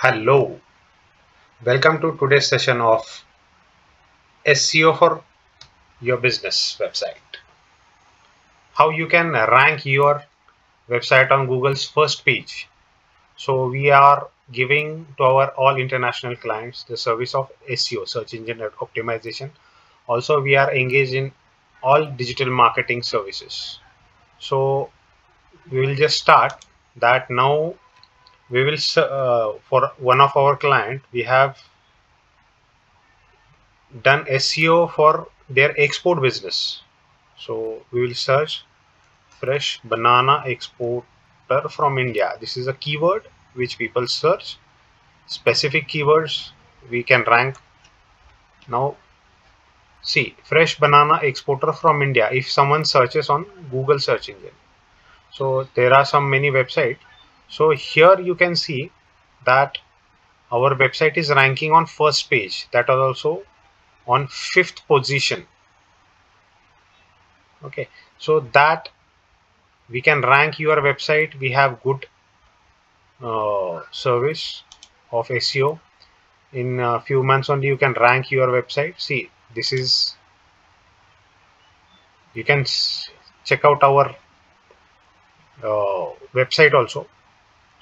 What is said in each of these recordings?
Hello, welcome to today's session of SEO for your business website. How you can rank your website on Google's first page. So we are giving to our all international clients the service of SEO, search engine optimization. Also, we are engaged in all digital marketing services. So we will just start that now we will uh, for one of our client we have done SEO for their export business. So we will search fresh banana exporter from India. This is a keyword which people search. Specific keywords we can rank. Now see fresh banana exporter from India. If someone searches on Google search engine. So there are some many websites so here you can see that our website is ranking on first page. That is also on fifth position. Okay. So that we can rank your website. We have good uh, service of SEO in a few months only you can rank your website. See this is you can check out our uh, website also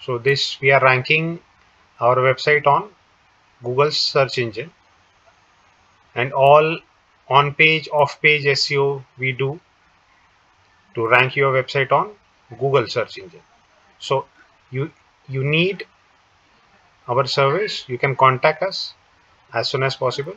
so this we are ranking our website on Google search engine. And all on page off page SEO we do to rank your website on Google search engine. So you you need our service. You can contact us as soon as possible